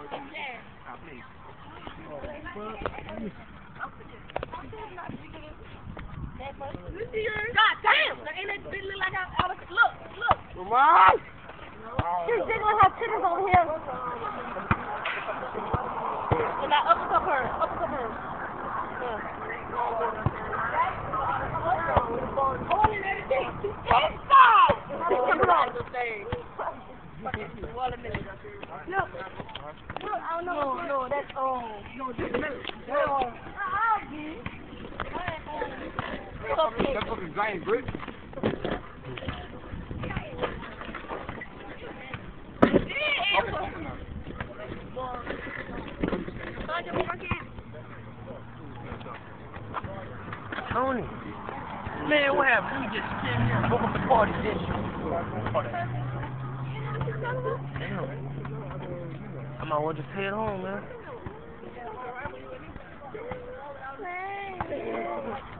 God damn! That ain't that look like I, look, look. She's jiggling her titties on him. Look. Look, I don't know. No, no, that's, um, no, this is, no. I'll get Cupcake. That fucking giant grip. Tony. Man, what happened? We just came here and broke up the party, didn't you? Damn. I might well just head home, man.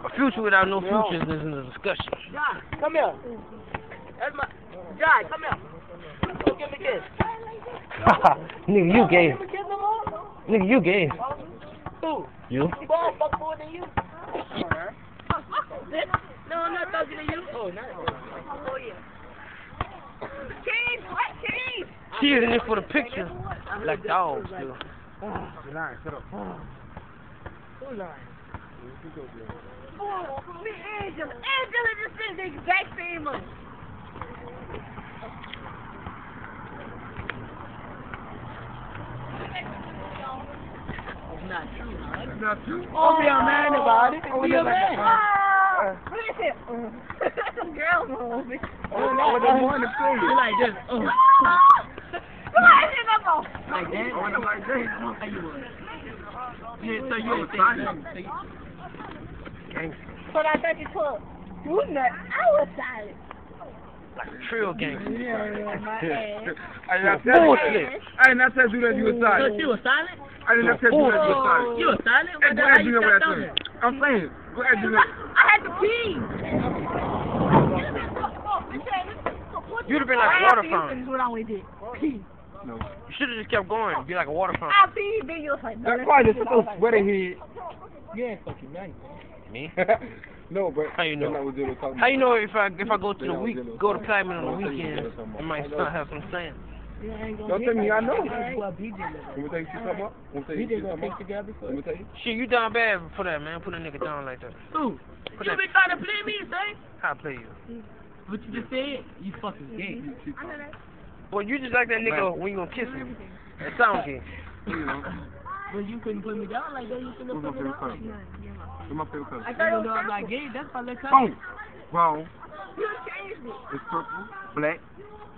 A future without no future isn't a discussion. John, come here. That's my. John, come here. Go give me a kiss. Nigga, you gay. Give me a kiss, no more? Nigga, you gay. Who? You? Boy, fuck more than you. No, I'm not talking to you. Oh, not. Oh, yeah. Cheese, what cheese? She is in it for the picture. Like dogs do. You're lying. Shut up. Who lying? Oh, me Angela. Angela just said the exact same one. It's not true, man. It's not true. Don't be a man about it. Be a man. Ah, listen. Girls move me. Oh, no, I wasn't born to play You it. like this. Oh. Come on, hit. Like that? I wasn't like that. How you was? Yeah, so you I ain't was think silent. Gangster. So I thought you took. You nut. I was silent. Like a trail gangster. Yeah, yeah, my ass. I did not tell you Bullshit. I did not tell you that you were So silent. she was silent? I did not tell you that you were silent. You was silent? Hey, What go the ahead, you that what I stepped on said. it? I'm saying. Go ahead, do I, that. I had to pee. You'd have been like a water fountain. What I went did. Pee. No. You should have just kept going. Be like a water fountain. I peed, then you was like, no, that's quiet, not just what I so was sweaty head. Yeah, fucking nice. Me? no, but How you know? that's not what talking How you know if I if I go to the week go to climbing on the weekend, it might start have some sand. You ain't gonna Don't tell me I know. That's what BJ Let me tell you something up. Let me tell you BJ shit gonna something pick up. together Let me tell you. Shit, you down bad for that, man. Put a nigga down like that. Who? Put You that. been trying to play me, say? How I play you? What you just said? You fucking gay. Boy, you just like that nigga when you gonna kiss him. That sound gay. You know. When you couldn't put me down like that, you couldn't What's my put me favorite down color? like that. What's my favorite color? I thought you know I'm not gay. That's why let's Boom. Wrong. You changed it. It's purple, black.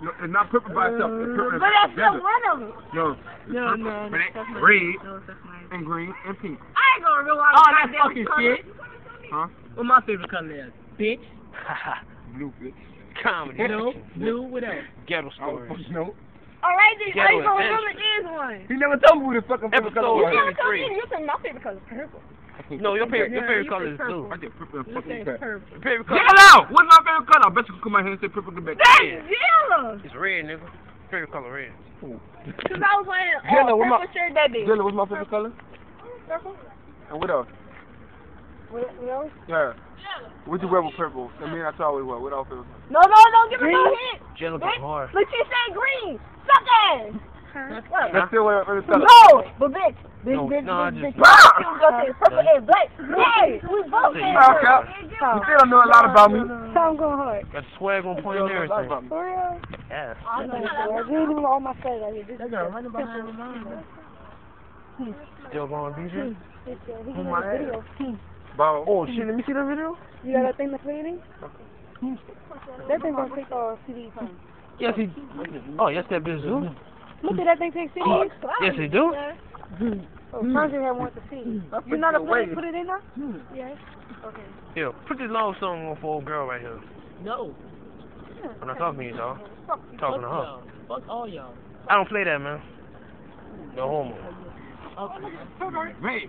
No, it's not purple by itself. It's purple But that's together. still one of them. No. It's No, purple, no, no, black, that's red, No, that's mine. and green, and pink. I ain't gonna real Oh, that's fucking shit. Huh? What my favorite color is? Bitch. Blue, bitch. Comedy. No. Blue. What else? Ghetto I don't story. fucking know. All right, then. Ghetto How you gonna is one? He never told me who the fucking favorite Episode color You never told me. You said my favorite color is purple. No, your favorite your favorite you color is purple. blue. I get purple and fucking say purple. Your favorite color Yellow! What's my favorite color? I bet you can come out here and say purple and black. That's Yeah. yellow. It's red, nigga. Favorite color red. Cause I was wearing a Yellow, uh, what my- purple shirt that day. Jelly, what's my favorite color? Purple? And what else? What, you know? Yeah. What you wear with purple? I mean, that's always wear. What else? favorite? No, no, don't give me no hint. Jello Bitch, hard. but you said green. Suck ass. That's still my favorite color. No, but bitch, bitch, No, bitch, no, I bitch, just- bitch. You was gonna say purple and black. Hey, we both Say said you- purple. Cap. You still don't know a lot about me. So I'm going hard. Got the swag on point and You don't know a lot everything. about me. For real? Yeah. I know. I didn't even know all my friends. I did. That girl running behind the mom. Still going DJ? He Oh, got my a video. Ball. Oh shit, let me see that video. You got that thing that's playing? That thing gonna take uh, CDs home. Yes he Oh yes that bitch do. Look at that thing take CDs. Yes he do. Oh, Sandra had one to see. You know the play? Put it in there? Yes. Okay. Yeah, put this long song on for old girl right here. No. I'm not talking to you, dog. I'm talking to her. Fuck all y'all. I don't play that, man. No homo. Okay. Man.